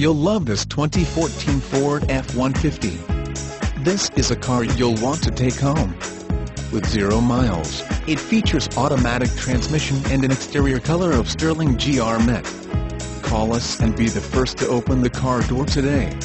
You'll love this 2014 Ford F-150. This is a car you'll want to take home. With zero miles, it features automatic transmission and an exterior color of sterling GR Met. Call us and be the first to open the car door today.